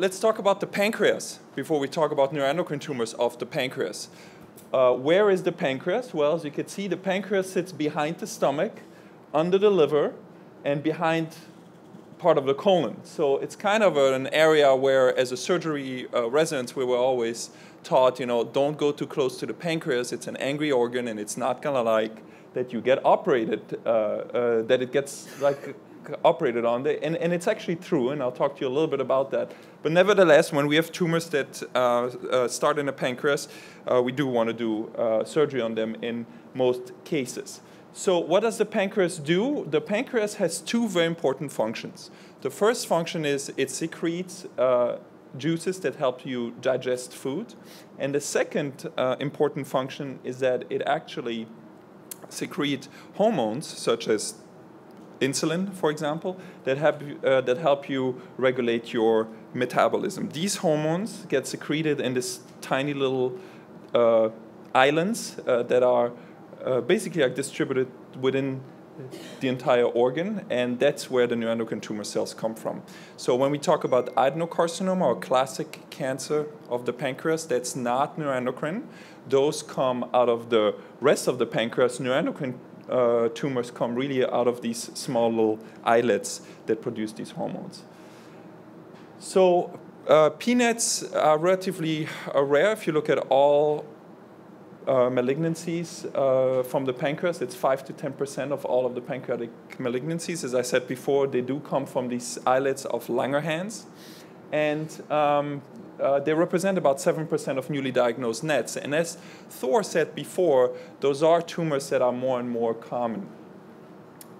Let's talk about the pancreas before we talk about neuroendocrine tumors of the pancreas. Uh, where is the pancreas? Well, as you can see, the pancreas sits behind the stomach, under the liver, and behind part of the colon. So it's kind of an area where, as a surgery uh, residents, we were always taught, you know, don't go too close to the pancreas. It's an angry organ, and it's not gonna like that you get operated, uh, uh, that it gets like operated on. And, and it's actually true, and I'll talk to you a little bit about that. But nevertheless, when we have tumors that uh, uh, start in the pancreas, uh, we do want to do uh, surgery on them in most cases. So what does the pancreas do? The pancreas has two very important functions. The first function is it secretes uh, juices that help you digest food. And the second uh, important function is that it actually secretes hormones such as insulin, for example, that uh, that help you regulate your metabolism. These hormones get secreted in this tiny little uh, islands uh, that are uh, basically are distributed within the entire organ, and that's where the neuroendocrine tumor cells come from. So when we talk about adenocarcinoma or classic cancer of the pancreas, that's not neuroendocrine. Those come out of the rest of the pancreas. Neuroendocrine uh, tumors come really out of these small little islets that produce these hormones. So uh, PNETs are relatively uh, rare if you look at all uh, malignancies uh, from the pancreas. It's 5 to 10% of all of the pancreatic malignancies. As I said before, they do come from these islets of Langerhans. And um, uh, they represent about 7% of newly diagnosed NETs. And as Thor said before, those are tumors that are more and more common.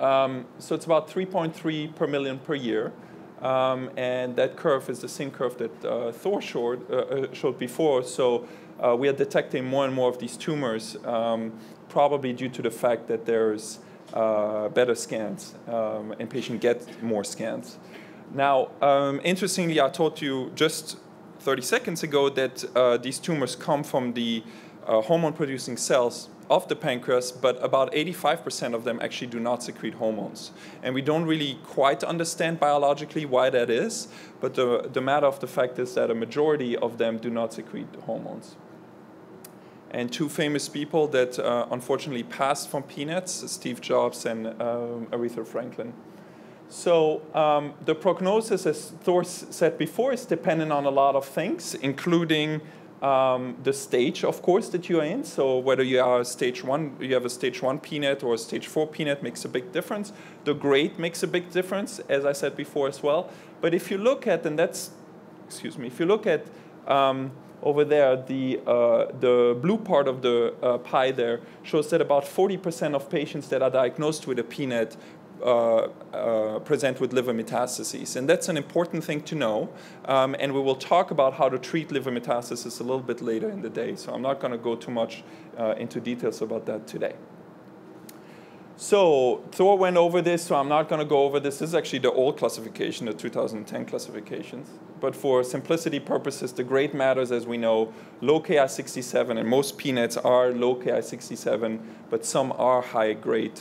Um, so it's about 3.3 per million per year. Um, and that curve is the same curve that uh, Thor showed, uh, uh showed before. So uh, we are detecting more and more of these tumors, um, probably due to the fact that there's uh, better scans um, and patients get more scans. Now, um, interestingly, I told you just 30 seconds ago that uh, these tumors come from the uh, hormone producing cells of the pancreas, but about 85% of them actually do not secrete hormones. And we don't really quite understand biologically why that is, but the, the matter of the fact is that a majority of them do not secrete hormones. And two famous people that uh, unfortunately passed from PNETs, Steve Jobs and um, Aretha Franklin. So um, the prognosis, as Thor said before, is dependent on a lot of things, including um, the stage, of course, that you are in. So whether you are stage one, you have a stage one PNET or a stage four PNET makes a big difference. The grade makes a big difference, as I said before as well. But if you look at, and that's, excuse me, if you look at um, over there, the, uh, the blue part of the uh, pie there shows that about 40% of patients that are diagnosed with a uh, present with liver metastases. And that's an important thing to know. Um, and we will talk about how to treat liver metastasis a little bit later in the day. So I'm not going to go too much uh, into details about that today. So Thor went over this, so I'm not going to go over this. This is actually the old classification, the 2010 classifications. But for simplicity purposes, the grade matters, as we know, low Ki67, and most PNETs are low Ki67, but some are high grade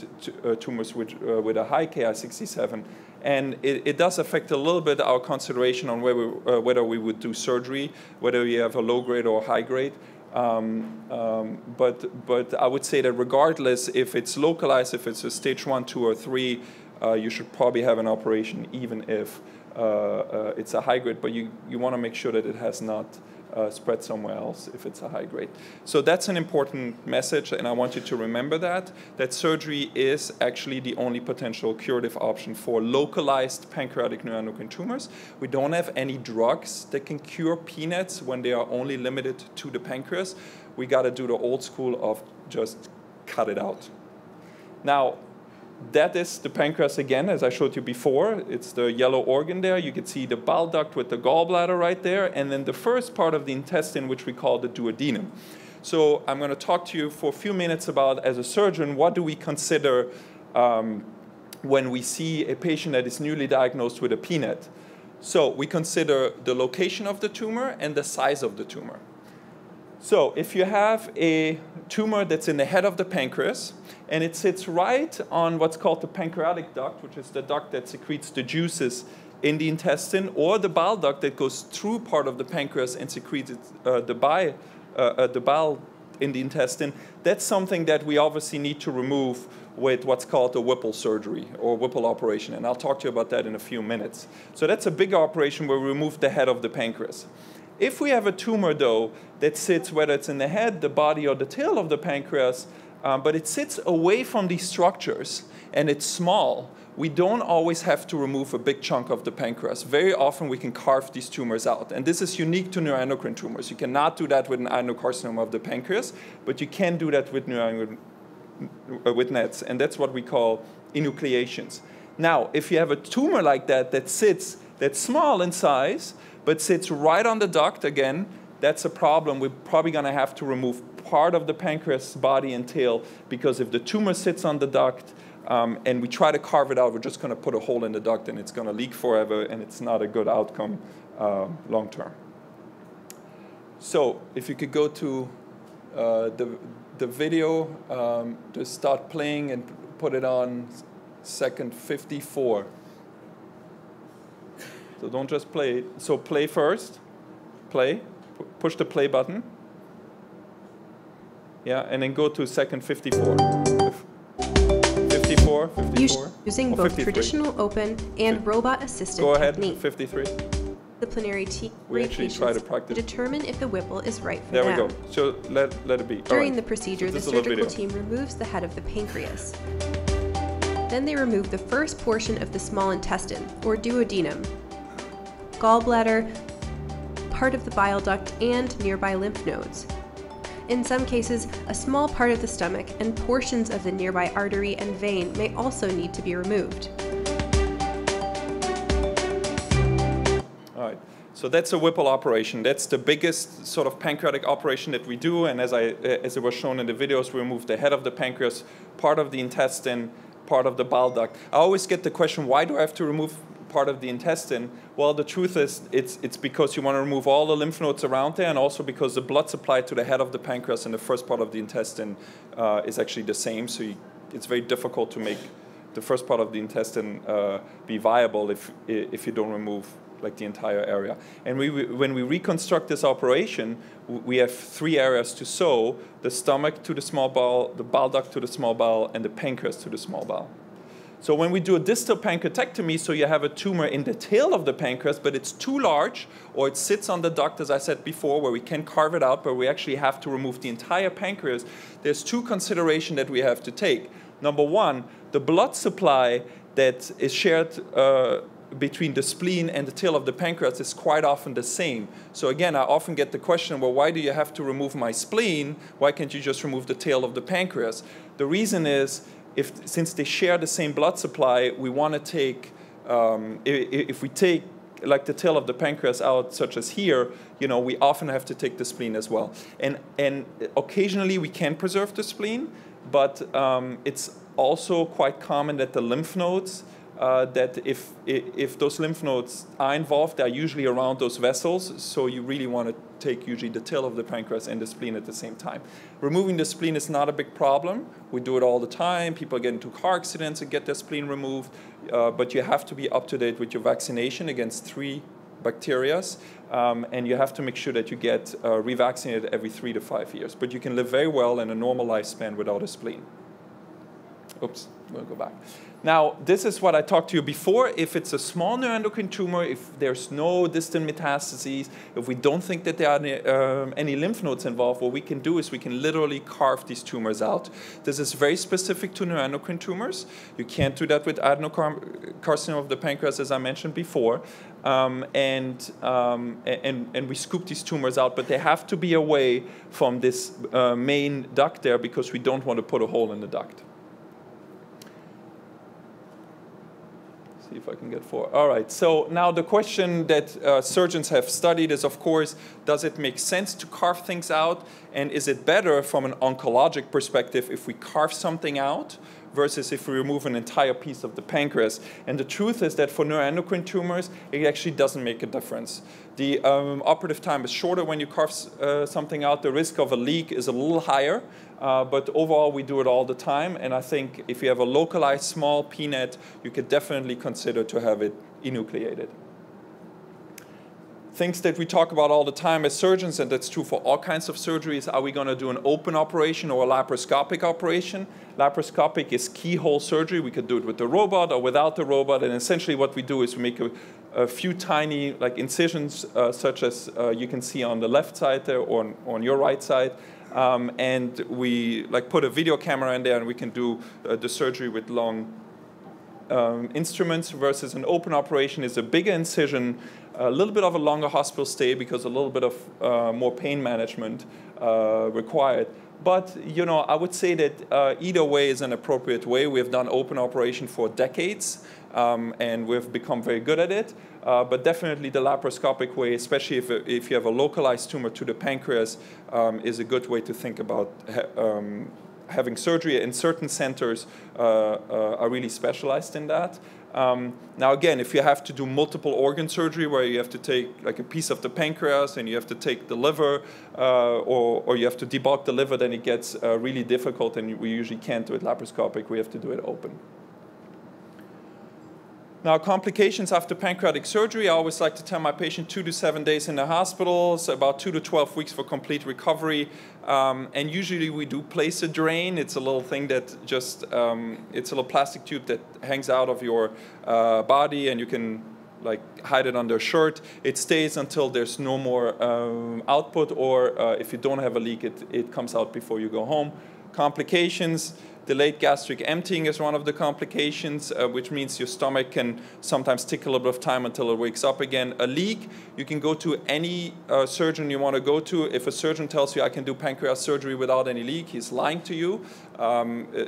uh, tumors with, uh, with a high Ki67. And it, it, does affect a little bit our consideration on we, uh, whether we would do surgery, whether you have a low grade or high grade. Um, um, but, but I would say that regardless if it's localized, if it's a stage one, two, or three, uh, you should probably have an operation even if it's a high grade, but you, you want to make sure that it has not uh, spread somewhere else if it's a high grade. So that's an important message, and I want you to remember that, that surgery is actually the only potential curative option for localized pancreatic neuroendocrine tumors. We don't have any drugs that can cure PNETs when they are only limited to the pancreas. We got to do the old school of just cut it out. Now, that is the pancreas again, as I showed you before. It's the yellow organ there. You can see the bile duct with the gallbladder right there, and then the first part of the intestine, which we call the duodenum. So I'm going to talk to you for a few minutes about, as a surgeon, what do we consider um, when we see a patient that is newly diagnosed with a PNET. So we consider the location of the tumor and the size of the tumor. So if you have a tumor that's in the head of the pancreas, and it sits right on what's called the pancreatic duct, which is the duct that secretes the juices in the intestine or the bile duct that goes through part of the pancreas and secretes uh, the bile, uh, uh, the bile in the intestine, that's something that we obviously need to remove with what's called a Whipple surgery or Whipple operation. And I'll talk to you about that in a few minutes. So that's a big operation where we remove the head of the pancreas. If we have a tumor, though, that sits, whether it's in the head, the body, or the tail of the pancreas, um, but it sits away from these structures and it's small, we don't always have to remove a big chunk of the pancreas. Very often we can carve these tumors out. And this is unique to neuroendocrine tumors. You cannot do that with an adenocarcinoma of the pancreas, but you can do that with, neuroendocrine, uh, with NETs. And that's what we call enucleations. Now, if you have a tumor like that that sits, that's small in size, but sits right on the duct again, that's a problem. We're probably going to have to remove part of the pancreas body and tail because if the tumor sits on the duct, um, and we try to carve it out. We're just going to put a hole in the duct and it's going to leak forever, and it's not a good outcome uh, long term. So, if you could go to uh, the, the video, um, just start playing and put it on second 54. So, don't just play. So, play first. Play. P push the play button. Yeah, and then go to second 54. 54, 54? Using both 53. traditional open and robot-assisted Go ahead, technique. 53. Disciplinary te- we actually try to practice. To determine if the Whipple is right for there them. There we go. So let, let it be. During right. the procedure, so the surgical team removes the head of the pancreas. Then they remove the first portion of the small intestine, or duodenum, gallbladder, part of the bile duct, and nearby lymph nodes. In some cases, a small part of the stomach and portions of the nearby artery and vein may also need to be removed. All right. So that's a Whipple operation. That's the biggest sort of pancreatic operation that we do. And as, I, uh, as it was shown in the videos, we remove the head of the pancreas, part of the intestine, part of the bile duct. I always get the question, why do I have to remove part of the intestine? Well, the truth is it's, it's because you want to remove all the lymph nodes around there and also because the blood supply to the head of the pancreas and the first part of the intestine uh, is actually the same. So you, it's very difficult to make the first part of the intestine uh, be viable if, if you don't remove like the entire area. And we, when we reconstruct this operation, we have three areas to sew, the stomach to the small bowel, the bile duct to the small bowel, and the pancreas to the small bowel. So when we do a distal pancreatectomy, so you have a tumor in the tail of the pancreas, but it's too large, or it sits on the duct, as I said before, where we can carve it out, but we actually have to remove the entire pancreas, there's two considerations that we have to take. Number one, the blood supply that is shared uh, between the spleen and the tail of the pancreas is quite often the same. So again, I often get the question, well, why do you have to remove my spleen? Why can't you just remove the tail of the pancreas? The reason is if since they share the same blood supply, we want to take um, if, if we take like the tail of the pancreas out, such as here, you know, we often have to take the spleen as well. And, and occasionally we can preserve the spleen, but um, it's also quite common that the lymph nodes uh, that if, if those lymph nodes are involved, they're usually around those vessels, so you really want to take usually the tail of the pancreas and the spleen at the same time. Removing the spleen is not a big problem. We do it all the time. People get into car accidents and get their spleen removed, uh, but you have to be up to date with your vaccination against three bacteria, um, and you have to make sure that you get uh, revaccinated every three to five years. But you can live very well in a normal lifespan without a spleen. Oops, we'll go back. Now, this is what I talked to you before. If it's a small neuroendocrine tumor, if there's no distant metastases, if we don't think that there are any, um, any, lymph nodes involved, what we can do is we can literally carve these tumors out. This is very specific to neuroendocrine tumors. You can't do that with adenocarcinoma of the pancreas, as I mentioned before. Um, and, um, and, and we scoop these tumors out, but they have to be away from this uh, main duct there because we don't want to put a hole in the duct. See if I can get four. All right, so now the question that uh, surgeons have studied is, of course, does it make sense to carve things out? And is it better from an oncologic perspective if we carve something out versus if we remove an entire piece of the pancreas. And the truth is that for neuroendocrine tumors, it actually doesn't make a difference. The um, operative time is shorter when you carve uh, something out. The risk of a leak is a little higher, uh, but overall we do it all the time. And I think if you have a localized small PNET, you could definitely consider to have it enucleated things that we talk about all the time as surgeons, and that's true for all kinds of surgeries. Are we going to do an open operation or a laparoscopic operation? Laparoscopic is keyhole surgery. We could do it with the robot or without the robot. And essentially, what we do is we make a, a few tiny like incisions, uh, such as uh, you can see on the left side there or on, on your right side. Um, and we like put a video camera in there, and we can do uh, the surgery with long um, instruments versus an open operation is a bigger incision a little bit of a longer hospital stay because a little bit of uh, more pain management uh, required. But you know, I would say that uh, either way is an appropriate way. We have done open operation for decades, um, and we've become very good at it. Uh, but definitely the laparoscopic way, especially if, if you have a localized tumor to the pancreas, um, is a good way to think about um, having surgery. In certain centers uh, uh, are really specialized in that. Um, now again, if you have to do multiple organ surgery where you have to take like a piece of the pancreas and you have to take the liver uh, or, or you have to debulk the liver, then it gets uh, really difficult and we usually can't do it laparoscopic, we have to do it open. Now, complications after pancreatic surgery, I always like to tell my patient two to seven days in the hospital, so about two to 12 weeks for complete recovery. Um, and usually we do place a drain. It's a little thing that just, um, it's a little plastic tube that hangs out of your uh, body and you can like hide it under a shirt. It stays until there's no more um, output or uh, if you don't have a leak, it, it comes out before you go home. Complications, Delayed gastric emptying is one of the complications, uh, which means your stomach can sometimes take a little bit of time until it wakes up again. A leak, you can go to any uh, surgeon you want to go to. If a surgeon tells you I can do pancreas surgery without any leak, he's lying to you. Um, uh,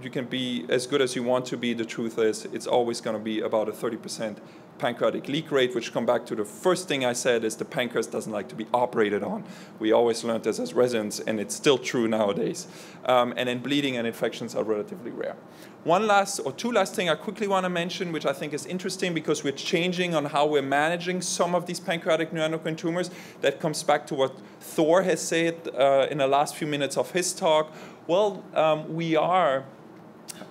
you can be as good as you want to be. The truth is, it's always going to be about a 30% pancreatic leak rate, which come back to the first thing I said is the pancreas doesn't like to be operated on. We always learned this as residents, and it's still true nowadays. Um, and then bleeding and infections are relatively rare. One last or two last thing I quickly want to mention, which I think is interesting because we're changing on how we're managing some of these pancreatic neuroendocrine tumors. That comes back to what Thor has said uh, in the last few minutes of his talk. Well, um, we are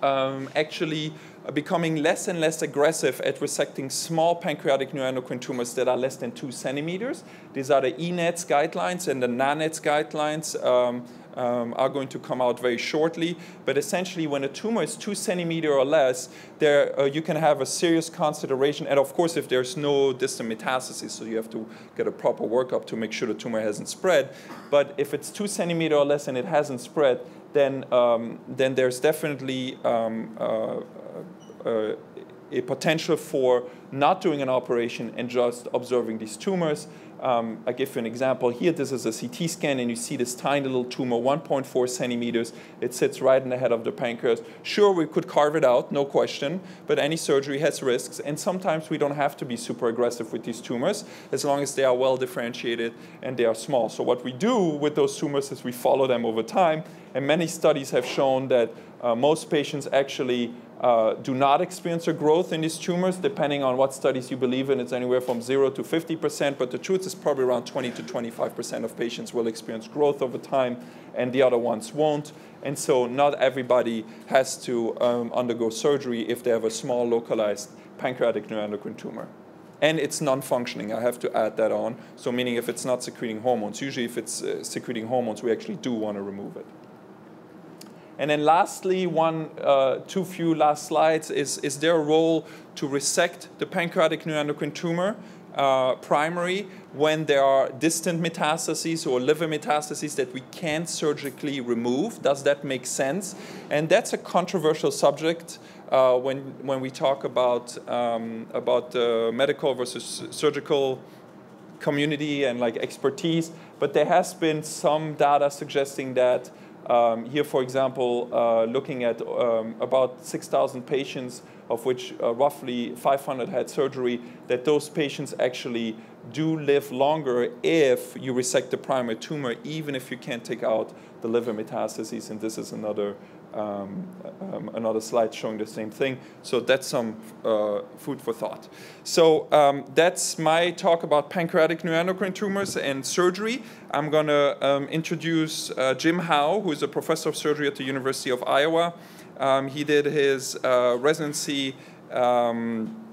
um, actually becoming less and less aggressive at resecting small pancreatic neuroendocrine tumors that are less than two centimeters. These are the ENETS guidelines and the NANETS guidelines. Um, um, are going to come out very shortly. But essentially, when a tumor is two centimeter or less, there uh, you can have a serious consideration. And of course, if there's no distant metastasis, so you have to get a proper workup to make sure the tumor hasn't spread. But if it's two centimeter or less and it hasn't spread, then um, then there's definitely um, uh, uh, a potential for not doing an operation and just observing these tumors. Um, I give you an example here. This is a CT scan, and you see this tiny little tumor, 1.4 centimeters. It sits right in the head of the pancreas. Sure, we could carve it out, no question, but any surgery has risks, and sometimes we don't have to be super aggressive with these tumors as long as they are well differentiated and they are small. So, what we do with those tumors is we follow them over time, and many studies have shown that uh, most patients actually uh, do not experience a growth in these tumors, depending on what studies you believe in. It's anywhere from 0 to 50%, but the truth is probably around 20 to 25% of patients will experience growth over time, and the other ones won't. And so, not everybody has to um, undergo surgery if they have a small localized pancreatic neuroendocrine tumor. And it's non functioning, I have to add that on. So, meaning if it's not secreting hormones, usually if it's uh, secreting hormones, we actually do want to remove it. And then lastly, one, uh, too few last slides, is, is there a role to resect the pancreatic neuroendocrine tumor uh, primary when there are distant metastases or liver metastases that we can't surgically remove? Does that make sense? And that's a controversial subject uh, when, when we talk about, um, about the medical versus surgical community and like expertise. But there has been some data suggesting that um, here, for example, uh, looking at um, about 6,000 patients, of which uh, roughly 500 had surgery, that those patients actually do live longer if you resect the primary tumor, even if you can't take out the liver metastases. And this is another um, um, another slide showing the same thing. So that's some uh, food for thought. So um, that's my talk about pancreatic neuroendocrine tumors and surgery. I'm going to um, introduce uh, Jim Howe, who is a professor of surgery at the University of Iowa. Um, he did his uh, residency um,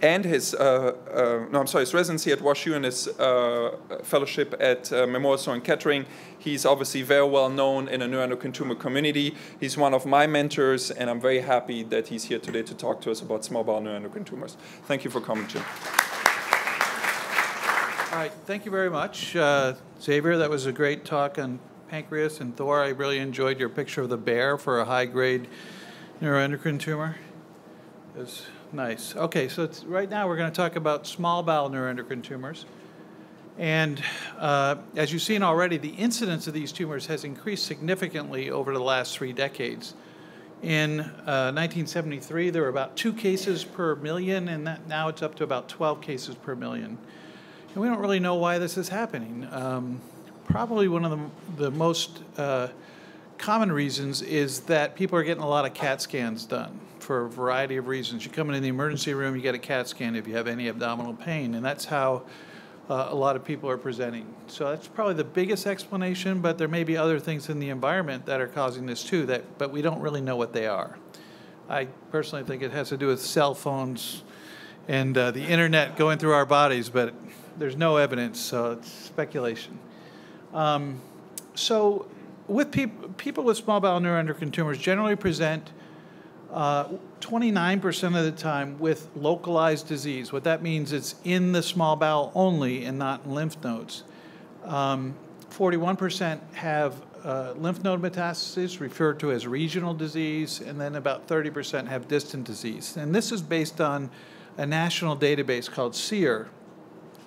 and his, uh, uh, no, I'm sorry, his residency at WashU and his uh, fellowship at uh, Memorial Sloan Kettering. He's obviously very well known in the neuroendocrine tumor community. He's one of my mentors, and I'm very happy that he's here today to talk to us about small bowel neuroendocrine tumors. Thank you for coming, Jim. All right, thank you very much, uh, Xavier. That was a great talk on pancreas and Thor. I really enjoyed your picture of the bear for a high-grade neuroendocrine tumor. It was Nice. Okay, so right now we're going to talk about small bowel neuroendocrine tumors. And uh, as you've seen already, the incidence of these tumors has increased significantly over the last three decades. In uh, 1973, there were about two cases per million, and that, now it's up to about 12 cases per million. And we don't really know why this is happening. Um, probably one of the, the most uh, common reasons is that people are getting a lot of CAT scans done for a variety of reasons. You come into the emergency room, you get a CAT scan if you have any abdominal pain, and that's how uh, a lot of people are presenting. So that's probably the biggest explanation, but there may be other things in the environment that are causing this too, that, but we don't really know what they are. I personally think it has to do with cell phones and uh, the internet going through our bodies, but there's no evidence, so it's speculation. Um, so with peop people with small bowel neuroendocrine tumors generally present 29% uh, of the time with localized disease. What that means it's in the small bowel only and not in lymph nodes. 41% um, have uh, lymph node metastases, referred to as regional disease, and then about 30% have distant disease. And this is based on a national database called SEER.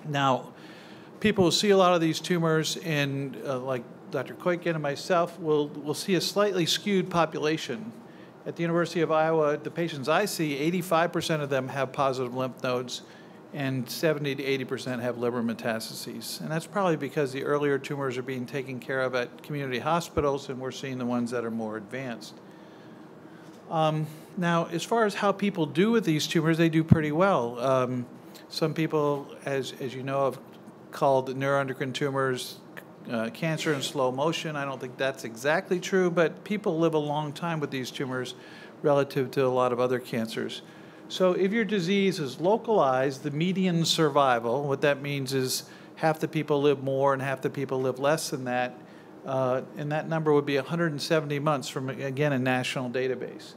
Now, people who see a lot of these tumors, and uh, like Dr. Keutgen and myself, will will see a slightly skewed population at the University of Iowa, the patients I see, 85% of them have positive lymph nodes and 70 to 80% have liver metastases. And that's probably because the earlier tumors are being taken care of at community hospitals and we're seeing the ones that are more advanced. Um, now, as far as how people do with these tumors, they do pretty well. Um, some people, as, as you know, have called neuroendocrine tumors uh, cancer in slow motion. I don't think that's exactly true, but people live a long time with these tumors relative to a lot of other cancers. So if your disease is localized, the median survival, what that means is half the people live more and half the people live less than that, uh, and that number would be 170 months from, again, a national database.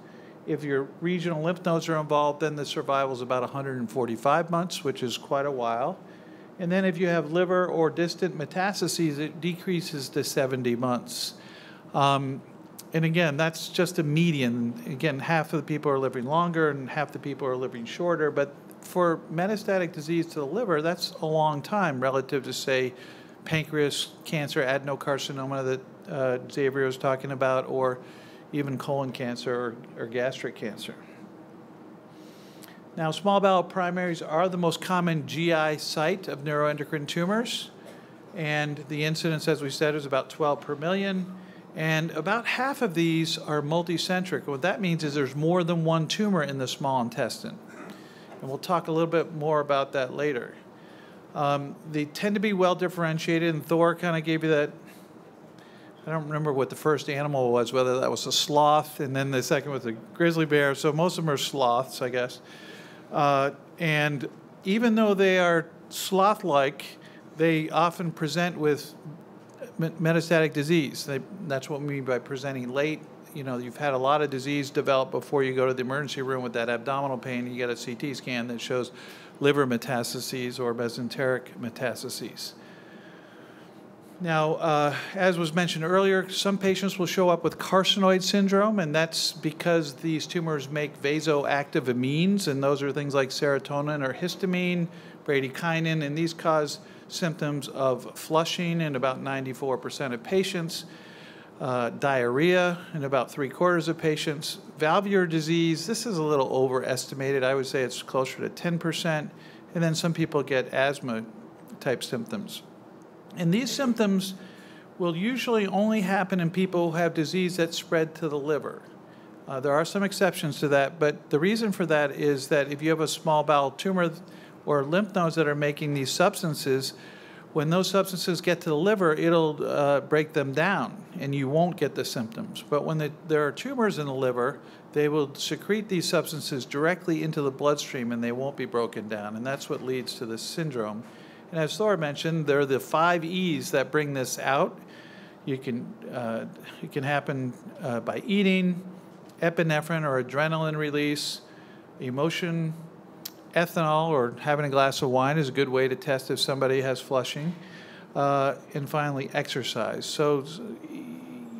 If your regional lymph nodes are involved, then the survival is about 145 months, which is quite a while. And then if you have liver or distant metastases, it decreases to 70 months. Um, and again, that's just a median. Again, half of the people are living longer and half the people are living shorter. But for metastatic disease to the liver, that's a long time relative to, say, pancreas cancer, adenocarcinoma that uh, Xavier was talking about, or even colon cancer or, or gastric cancer. Now, small bowel primaries are the most common GI site of neuroendocrine tumors, and the incidence, as we said, is about 12 per million. And about half of these are multicentric. What that means is there's more than one tumor in the small intestine. And we'll talk a little bit more about that later. Um, they tend to be well differentiated, and Thor kind of gave you that. I don't remember what the first animal was, whether that was a sloth, and then the second was a grizzly bear. So most of them are sloths, I guess. Uh, and even though they are sloth like, they often present with metastatic disease. They, that's what we mean by presenting late. You know, you've had a lot of disease develop before you go to the emergency room with that abdominal pain. You get a CT scan that shows liver metastases or mesenteric metastases. Now, uh, as was mentioned earlier, some patients will show up with carcinoid syndrome, and that's because these tumors make vasoactive amines, and those are things like serotonin or histamine, bradykinin, and these cause symptoms of flushing in about 94% of patients, uh, diarrhea in about three quarters of patients, valvular disease, this is a little overestimated. I would say it's closer to 10%, and then some people get asthma type symptoms. And these symptoms will usually only happen in people who have disease that spread to the liver. Uh, there are some exceptions to that, but the reason for that is that if you have a small bowel tumor or lymph nodes that are making these substances, when those substances get to the liver, it'll uh, break them down and you won't get the symptoms. But when the, there are tumors in the liver, they will secrete these substances directly into the bloodstream and they won't be broken down. And that's what leads to this syndrome. And as Thor mentioned, there are the five E's that bring this out. You can, uh, it can happen uh, by eating, epinephrine or adrenaline release, emotion, ethanol or having a glass of wine is a good way to test if somebody has flushing. Uh, and finally, exercise. So,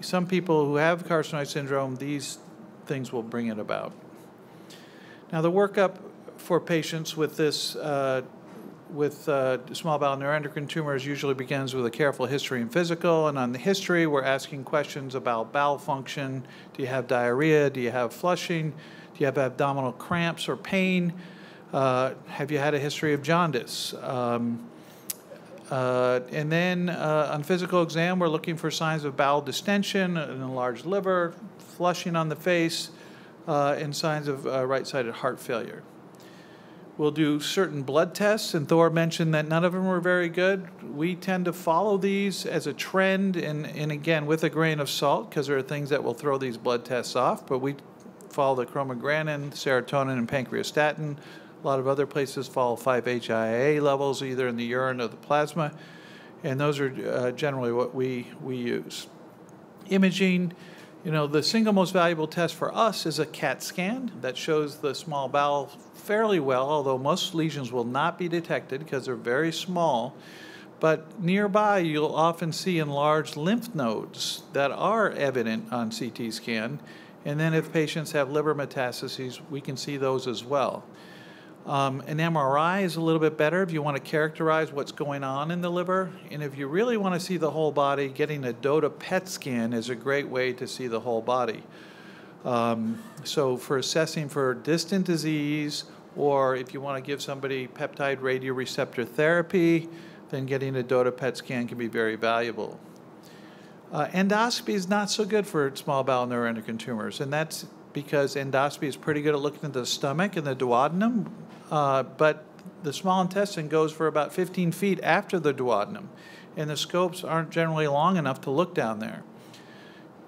some people who have carcinoid syndrome, these things will bring it about. Now, the workup for patients with this, uh, with uh, small bowel neuroendocrine tumors, usually begins with a careful history and physical. And on the history, we're asking questions about bowel function. Do you have diarrhea? Do you have flushing? Do you have abdominal cramps or pain? Uh, have you had a history of jaundice? Um, uh, and then uh, on physical exam, we're looking for signs of bowel distension, an enlarged liver, flushing on the face, uh, and signs of uh, right-sided heart failure. We'll do certain blood tests, and Thor mentioned that none of them were very good. We tend to follow these as a trend, and, and again, with a grain of salt, because there are things that will throw these blood tests off, but we follow the chromogranin, serotonin, and pancreastatin, a lot of other places follow 5-HIAA levels, either in the urine or the plasma, and those are uh, generally what we, we use. Imaging, you know, the single most valuable test for us is a CAT scan that shows the small bowel fairly well, although most lesions will not be detected because they're very small. But nearby, you'll often see enlarged lymph nodes that are evident on CT scan. And then if patients have liver metastases, we can see those as well. Um, an MRI is a little bit better if you want to characterize what's going on in the liver. And if you really want to see the whole body, getting a DOTA PET scan is a great way to see the whole body. Um, so for assessing for distant disease, or if you want to give somebody peptide radioreceptor therapy, then getting a DOTA PET scan can be very valuable. Uh, endoscopy is not so good for small bowel neuroendocrine tumors, and that's because endoscopy is pretty good at looking at the stomach and the duodenum, uh, but the small intestine goes for about 15 feet after the duodenum, and the scopes aren't generally long enough to look down there.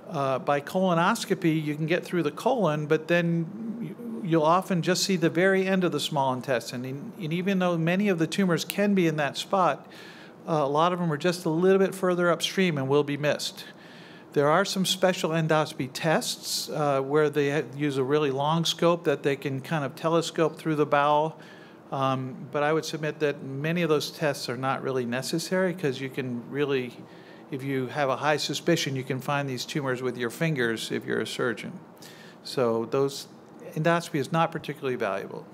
Uh, by colonoscopy, you can get through the colon, but then you'll often just see the very end of the small intestine. And, and even though many of the tumors can be in that spot, uh, a lot of them are just a little bit further upstream and will be missed. There are some special endoscopy tests uh, where they use a really long scope that they can kind of telescope through the bowel. Um, but I would submit that many of those tests are not really necessary because you can really, if you have a high suspicion, you can find these tumors with your fingers if you're a surgeon. So those endoscopy is not particularly valuable.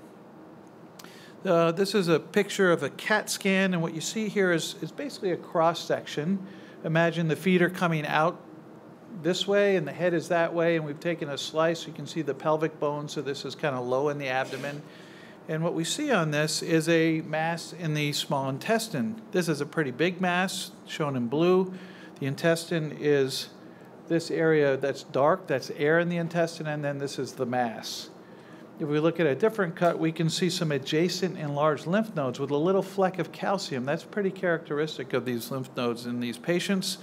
Uh, this is a picture of a CAT scan, and what you see here is, is basically a cross section. Imagine the feet are coming out this way and the head is that way, and we've taken a slice. You can see the pelvic bone, so this is kind of low in the abdomen. And what we see on this is a mass in the small intestine. This is a pretty big mass, shown in blue. The intestine is this area that's dark, that's air in the intestine, and then this is the mass. If we look at a different cut, we can see some adjacent enlarged lymph nodes with a little fleck of calcium. That's pretty characteristic of these lymph nodes in these patients.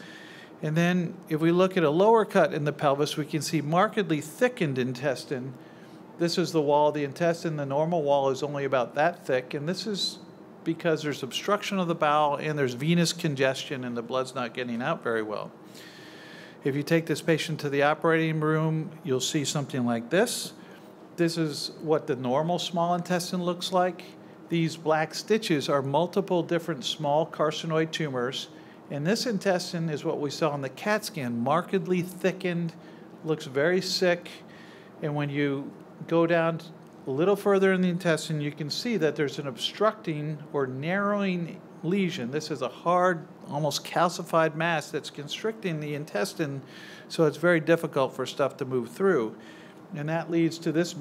And then if we look at a lower cut in the pelvis, we can see markedly thickened intestine. This is the wall of the intestine. The normal wall is only about that thick, and this is because there's obstruction of the bowel and there's venous congestion and the blood's not getting out very well. If you take this patient to the operating room, you'll see something like this. This is what the normal small intestine looks like. These black stitches are multiple different small carcinoid tumors and this intestine is what we saw in the CAT scan, markedly thickened, looks very sick. And when you go down a little further in the intestine, you can see that there's an obstructing or narrowing lesion. This is a hard, almost calcified mass that's constricting the intestine, so it's very difficult for stuff to move through. And that leads to this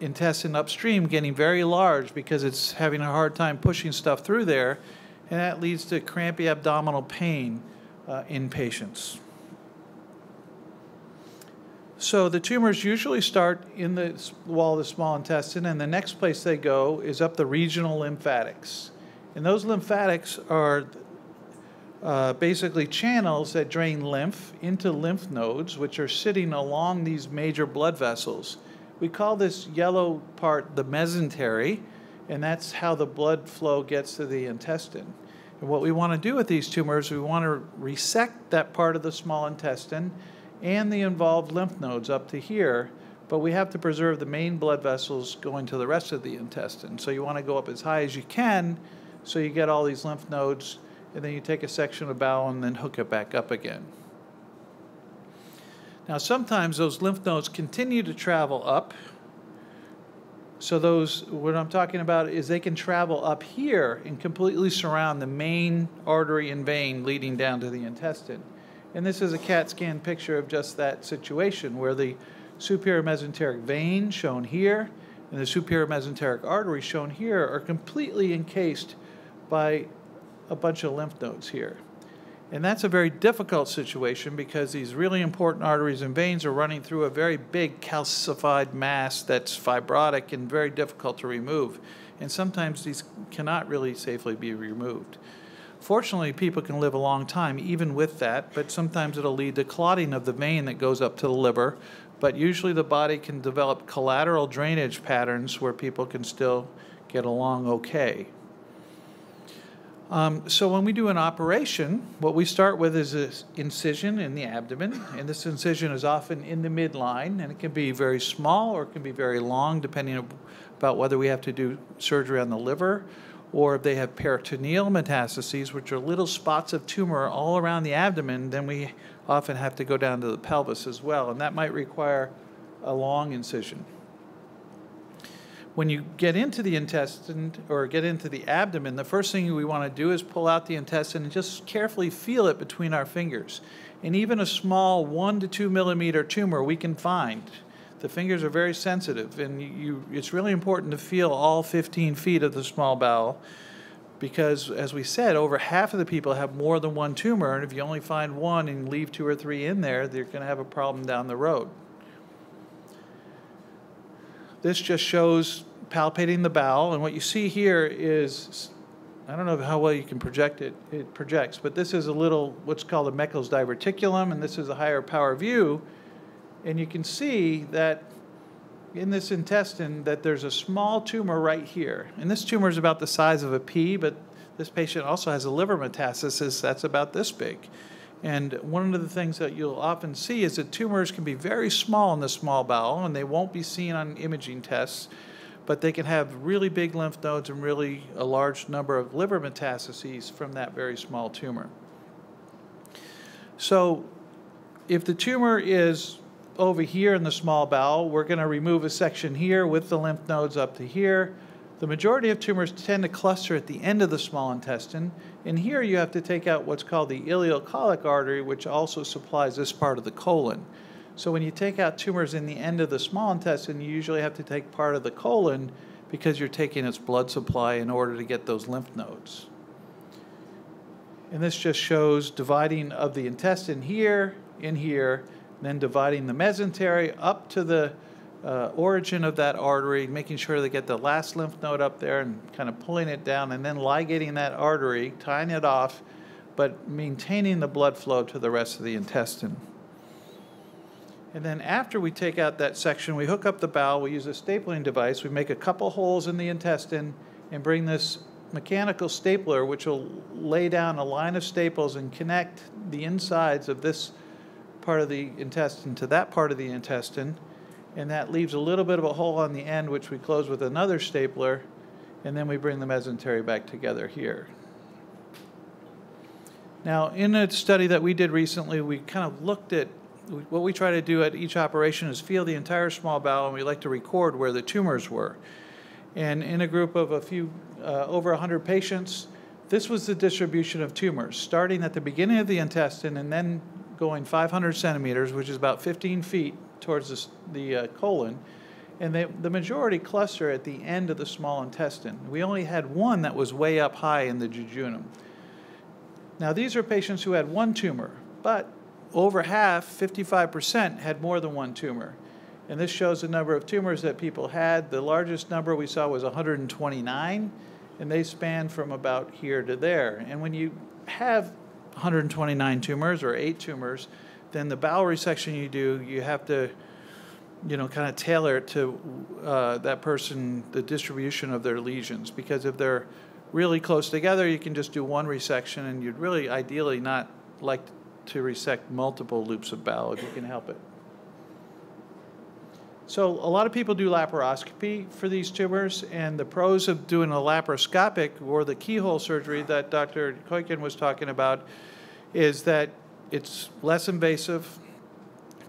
intestine upstream getting very large because it's having a hard time pushing stuff through there and that leads to crampy abdominal pain uh, in patients. So the tumors usually start in the wall of the small intestine, and the next place they go is up the regional lymphatics. And those lymphatics are uh, basically channels that drain lymph into lymph nodes, which are sitting along these major blood vessels. We call this yellow part the mesentery, and that's how the blood flow gets to the intestine. And what we want to do with these tumors, we want to resect that part of the small intestine and the involved lymph nodes up to here, but we have to preserve the main blood vessels going to the rest of the intestine. So you want to go up as high as you can so you get all these lymph nodes, and then you take a section of bowel and then hook it back up again. Now, sometimes those lymph nodes continue to travel up. So those, what I'm talking about is they can travel up here and completely surround the main artery and vein leading down to the intestine. And this is a CAT scan picture of just that situation where the superior mesenteric vein, shown here, and the superior mesenteric artery, shown here, are completely encased by a bunch of lymph nodes here. And that's a very difficult situation because these really important arteries and veins are running through a very big calcified mass that's fibrotic and very difficult to remove. And sometimes these cannot really safely be removed. Fortunately, people can live a long time even with that, but sometimes it'll lead to clotting of the vein that goes up to the liver. But usually the body can develop collateral drainage patterns where people can still get along okay. Um, so when we do an operation, what we start with is an incision in the abdomen, and this incision is often in the midline, and it can be very small or it can be very long, depending about whether we have to do surgery on the liver or if they have peritoneal metastases, which are little spots of tumor all around the abdomen, then we often have to go down to the pelvis as well, and that might require a long incision. When you get into the intestine or get into the abdomen, the first thing we want to do is pull out the intestine and just carefully feel it between our fingers. And even a small one to two millimeter tumor we can find the fingers are very sensitive, and you, it's really important to feel all 15 feet of the small bowel because, as we said, over half of the people have more than one tumor, and if you only find one and leave two or three in there, they're going to have a problem down the road. This just shows palpating the bowel, and what you see here is I don't know how well you can project it, it projects, but this is a little what's called a Meckel's diverticulum, and this is a higher power view. And you can see that in this intestine that there's a small tumor right here. And this tumor is about the size of a pea, but this patient also has a liver metastasis that's about this big. And one of the things that you'll often see is that tumors can be very small in the small bowel and they won't be seen on imaging tests, but they can have really big lymph nodes and really a large number of liver metastases from that very small tumor. So if the tumor is over here in the small bowel, we're going to remove a section here with the lymph nodes up to here. The majority of tumors tend to cluster at the end of the small intestine, and here you have to take out what's called the ileocolic artery, which also supplies this part of the colon. So when you take out tumors in the end of the small intestine, you usually have to take part of the colon because you're taking its blood supply in order to get those lymph nodes. And this just shows dividing of the intestine here, in here, then dividing the mesentery up to the uh, origin of that artery, making sure they get the last lymph node up there and kind of pulling it down, and then ligating that artery, tying it off, but maintaining the blood flow to the rest of the intestine. And then after we take out that section, we hook up the bowel, we use a stapling device, we make a couple holes in the intestine and bring this mechanical stapler, which will lay down a line of staples and connect the insides of this part of the intestine to that part of the intestine, and that leaves a little bit of a hole on the end, which we close with another stapler, and then we bring the mesentery back together here. Now, in a study that we did recently, we kind of looked at what we try to do at each operation is feel the entire small bowel, and we like to record where the tumors were. And in a group of a few, uh, over 100 patients, this was the distribution of tumors, starting at the beginning of the intestine and then going 500 centimeters, which is about 15 feet towards the, the uh, colon. And they, the majority cluster at the end of the small intestine. We only had one that was way up high in the jejunum. Now, these are patients who had one tumor, but over half, 55%, had more than one tumor. And this shows the number of tumors that people had. The largest number we saw was 129, and they span from about here to there. And when you have 129 tumors or eight tumors, then the bowel resection you do, you have to, you know, kind of tailor it to uh, that person, the distribution of their lesions. Because if they're really close together, you can just do one resection, and you'd really ideally not like to resect multiple loops of bowel if you can help it. So a lot of people do laparoscopy for these tumors, and the pros of doing a laparoscopic or the keyhole surgery that Dr. Keutgen was talking about is that it's less invasive.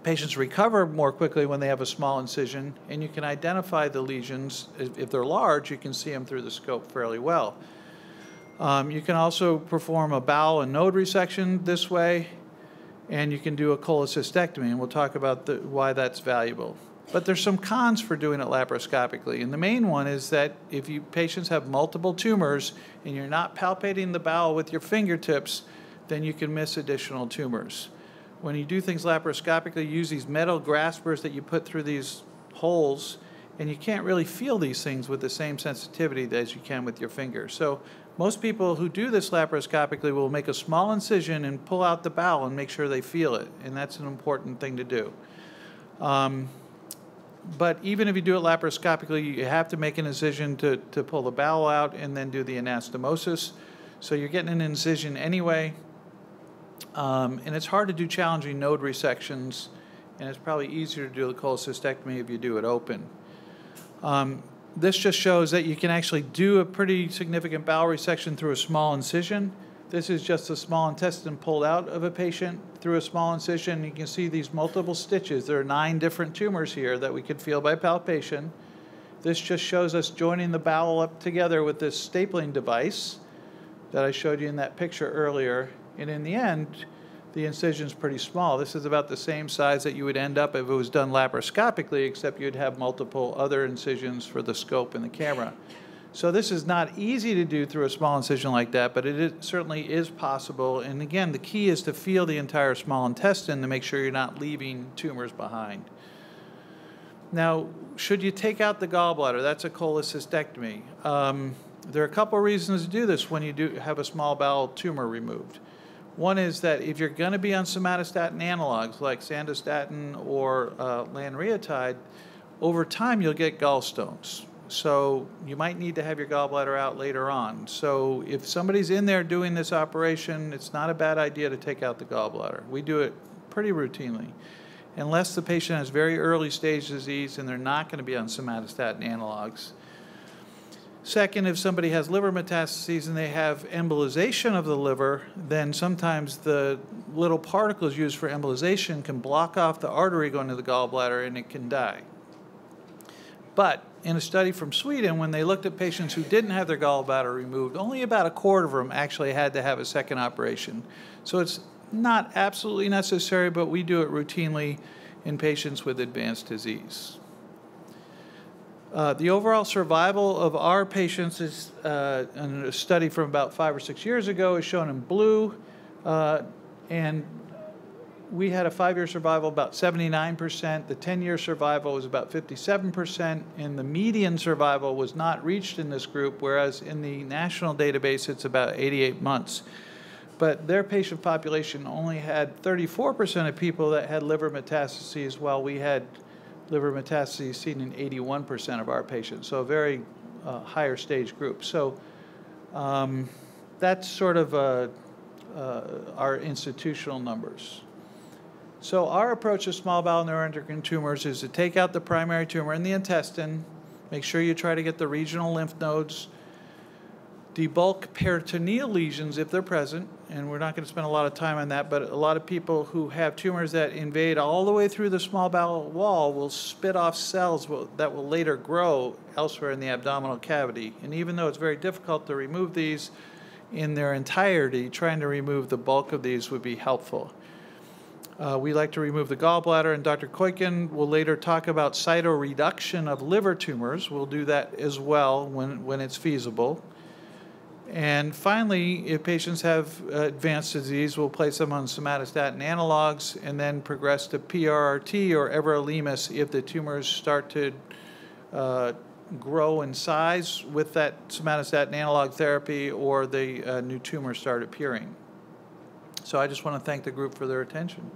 Patients recover more quickly when they have a small incision, and you can identify the lesions. If they're large, you can see them through the scope fairly well. Um, you can also perform a bowel and node resection this way, and you can do a cholecystectomy, and we'll talk about the, why that's valuable. But there's some cons for doing it laparoscopically. And the main one is that if you patients have multiple tumors and you're not palpating the bowel with your fingertips, then you can miss additional tumors. When you do things laparoscopically, you use these metal graspers that you put through these holes, and you can't really feel these things with the same sensitivity as you can with your finger. So most people who do this laparoscopically will make a small incision and pull out the bowel and make sure they feel it, and that's an important thing to do. Um, but even if you do it laparoscopically, you have to make an incision to, to pull the bowel out and then do the anastomosis. So you're getting an incision anyway. Um, and it's hard to do challenging node resections, and it's probably easier to do the cholecystectomy if you do it open. Um, this just shows that you can actually do a pretty significant bowel resection through a small incision. This is just a small intestine pulled out of a patient through a small incision. You can see these multiple stitches. There are nine different tumors here that we could feel by palpation. This just shows us joining the bowel up together with this stapling device that I showed you in that picture earlier. And in the end, the incision is pretty small. This is about the same size that you would end up if it was done laparoscopically, except you'd have multiple other incisions for the scope and the camera. So this is not easy to do through a small incision like that, but it is, certainly is possible. And again, the key is to feel the entire small intestine to make sure you're not leaving tumors behind. Now, should you take out the gallbladder? That's a cholecystectomy. Um, there are a couple reasons to do this when you do have a small bowel tumor removed. One is that if you're going to be on somatostatin analogs like sandostatin or uh, lanreotide, over time you'll get gallstones. So you might need to have your gallbladder out later on. So if somebody's in there doing this operation, it's not a bad idea to take out the gallbladder. We do it pretty routinely. Unless the patient has very early stage disease and they're not going to be on somatostatin analogs. Second, if somebody has liver metastases and they have embolization of the liver, then sometimes the little particles used for embolization can block off the artery going to the gallbladder and it can die. But in a study from Sweden, when they looked at patients who didn't have their gallbladder removed, only about a quarter of them actually had to have a second operation. So it's not absolutely necessary, but we do it routinely in patients with advanced disease. Uh, the overall survival of our patients is uh, in a study from about five or six years ago is shown in blue, uh, and we had a five-year survival about 79%. The 10-year survival was about 57%, and the median survival was not reached in this group, whereas in the national database it's about 88 months. But their patient population only had 34% of people that had liver metastases, while we had liver metastases seen in 81% of our patients, so a very uh, higher stage group. So um, that's sort of uh, uh, our institutional numbers. So our approach to small bowel neuroendocrine tumors is to take out the primary tumor in the intestine, make sure you try to get the regional lymph nodes, debulk peritoneal lesions if they're present, and we're not going to spend a lot of time on that, but a lot of people who have tumors that invade all the way through the small bowel wall will spit off cells that will later grow elsewhere in the abdominal cavity. And even though it's very difficult to remove these in their entirety, trying to remove the bulk of these would be helpful. Uh, we like to remove the gallbladder, and Dr. Keutgen will later talk about cytoreduction of liver tumors. We'll do that as well when, when it's feasible. And finally, if patients have uh, advanced disease, we'll place them on somatostatin analogs and then progress to PRRT or everolimus if the tumors start to uh, grow in size with that somatostatin analog therapy or the uh, new tumors start appearing. So I just want to thank the group for their attention.